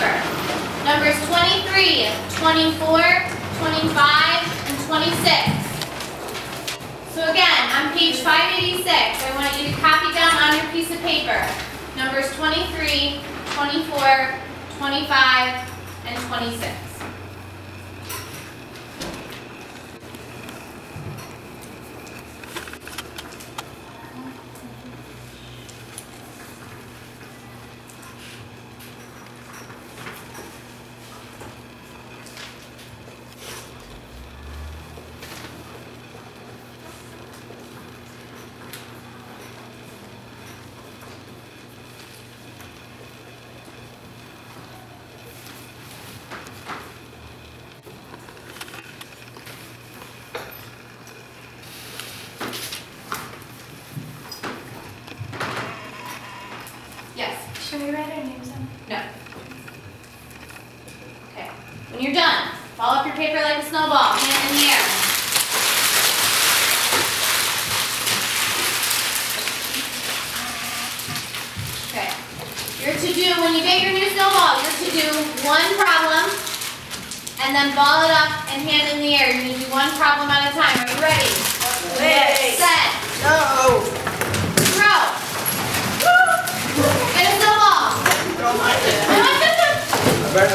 paper. Numbers 23, 24, 25, and 26. So again, on page 586, I want you to copy down on your piece of paper numbers 23, 24, 25, and 26. We write our names on? No. Okay. When you're done, ball up your paper like a snowball, hand in the air. Okay. You're to do, when you get your new snowball, you're to do one problem and then ball it up and hand in the air. You're going to do one problem at a time. Are you ready? Wait. Set. No. Throw. Get a snowball. Throw my bag. I want this one. I better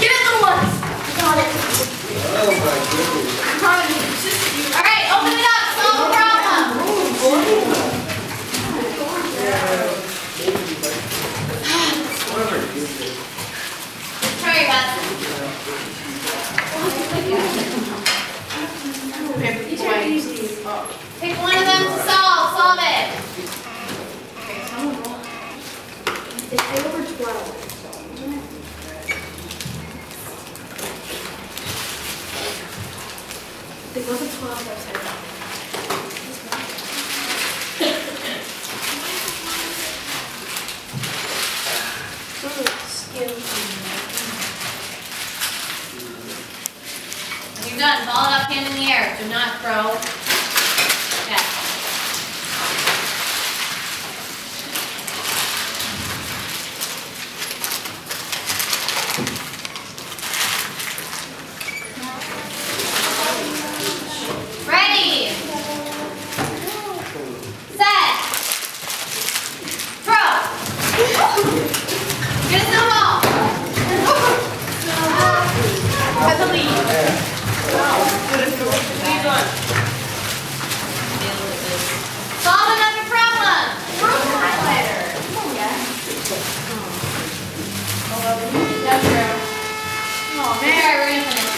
get it ones. Got it. Oh my you. All right, open it up. These. Pick one of them to solve. Solve it. It's over 12. They go to 12 upside down. You're done, ball it up, hand in the air. Do not throw. Yes. Ready. Set. Throw. Get a snowball. At the lead. Solve another problem. That's true. Oh, there, we're gonna finish.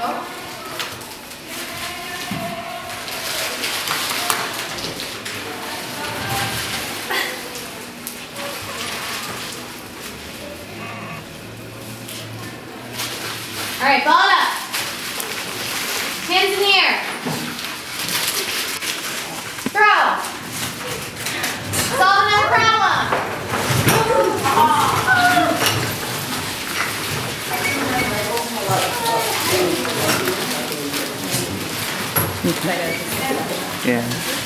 Go. All right, ball up. Hands in the air. Throw. Solve another problem. Yeah.